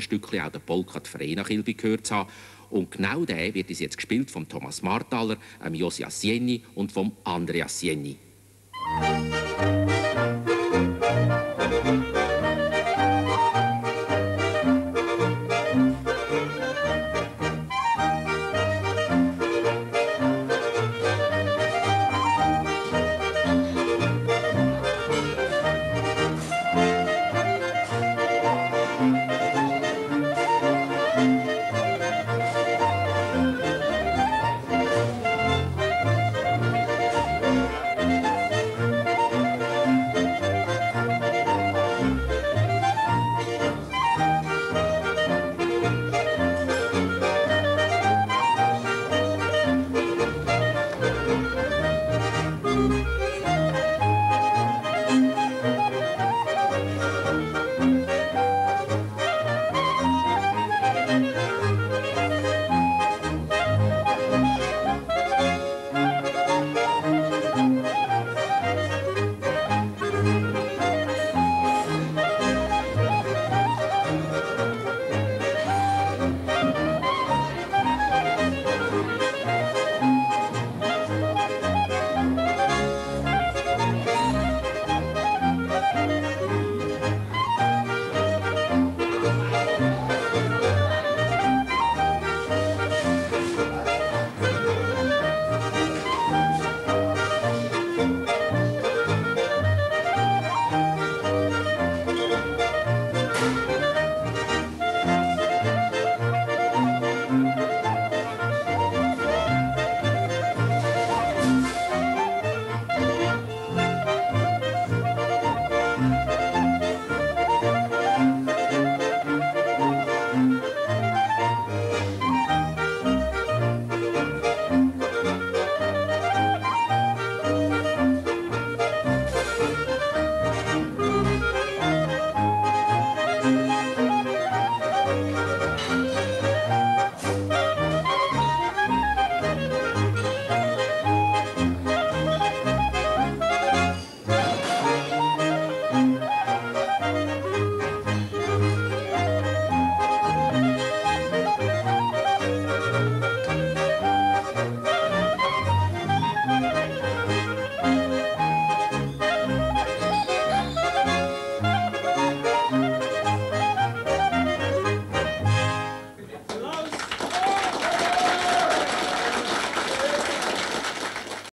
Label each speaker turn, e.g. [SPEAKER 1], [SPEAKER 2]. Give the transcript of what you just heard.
[SPEAKER 1] Stückchen auch der Polka die Frei nach gehört zu haben. Und genau der wird uns jetzt gespielt von Thomas Marthaler, Josias Sieni und vom Andreas Sieni.